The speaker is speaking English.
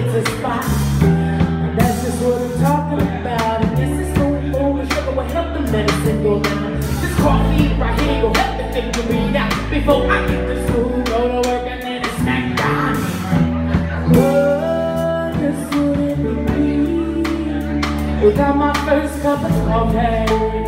gets a spot. And that's just what I'm talking about. And this is food, food, and sugar will help the medicine go down. This coffee right here will help the thing to read out before I get to school, go to work, and then it's smack down. Oh, this would it be without my first cup of coffee?